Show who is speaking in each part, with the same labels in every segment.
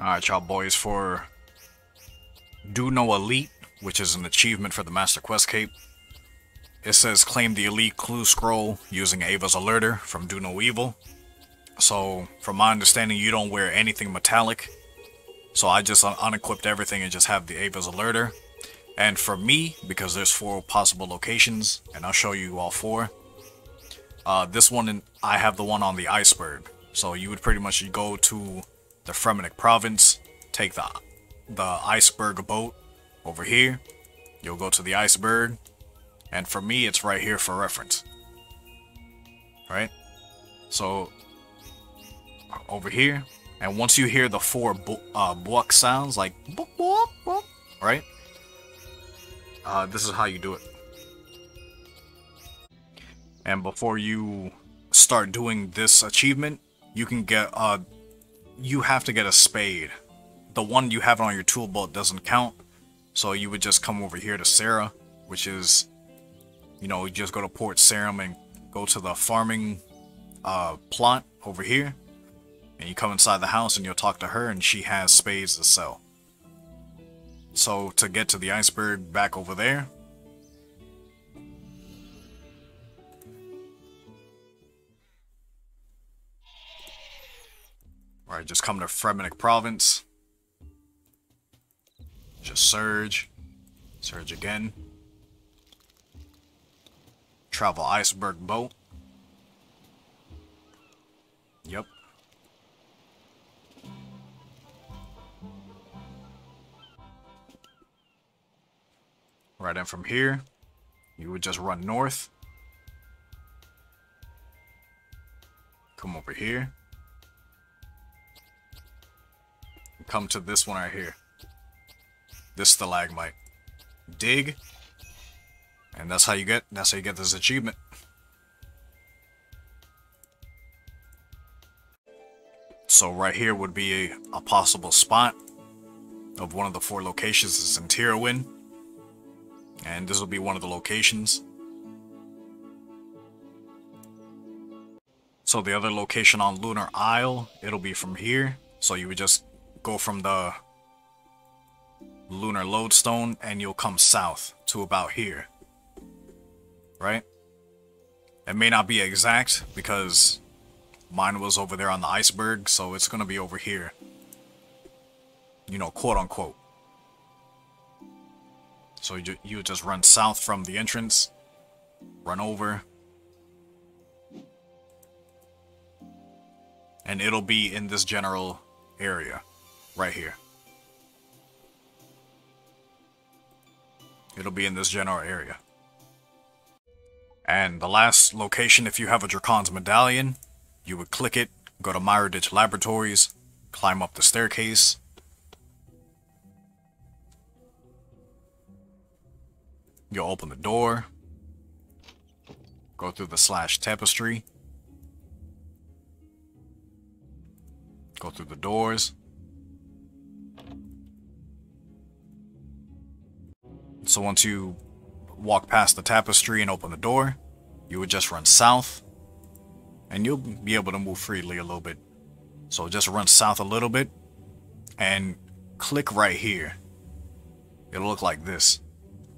Speaker 1: Alright, y'all boys, for Do No Elite, which is an achievement for the Master Quest Cape, it says claim the Elite Clue Scroll using Ava's Alerter from Do No Evil. So, from my understanding, you don't wear anything metallic. So I just un unequipped everything and just have the Ava's Alerter. And for me, because there's four possible locations, and I'll show you all four. Uh, this one, in, I have the one on the iceberg. So you would pretty much go to the Fremennik province, take the, the iceberg boat over here. You'll go to the iceberg. And for me, it's right here for reference. Right? So, over here. And once you hear the four uh, buck sounds, like, right? Uh, this is how you do it. And before you start doing this achievement, you can get, uh, you have to get a spade. The one you have on your tool belt doesn't count, so you would just come over here to Sarah, which is, you know, you just go to Port Sarim and go to the farming uh, plot over here, and you come inside the house and you'll talk to her, and she has spades to sell. So to get to the iceberg back over there, Alright, just come to Fremennik Province. Just surge. Surge again. Travel iceberg boat. Yep. Right in from here, you would just run north. Come over here. Come to this one right here. This stalagmite. Dig. And that's how you get that's how you get this achievement. So right here would be a, a possible spot of one of the four locations is in Tirwin. And this will be one of the locations. So the other location on Lunar Isle, it'll be from here. So you would just go from the lunar lodestone and you'll come south to about here. Right? It may not be exact because mine was over there on the iceberg, so it's going to be over here. You know, quote unquote. So you, you just run south from the entrance, run over, and it'll be in this general area right here. It'll be in this general area. And the last location, if you have a Drakan's Medallion, you would click it, go to Meiyerditch Laboratories, climb up the staircase. You'll open the door, go through the slash tapestry, go through the doors, So once you walk past the tapestry and open the door, you would just run south, and you'll be able to move freely a little bit. So just run south a little bit, and click right here. It'll look like this.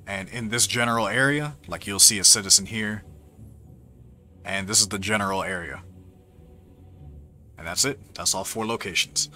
Speaker 1: And in this general area, like you'll see a citizen here, and this is the general area. And that's it. That's all four locations.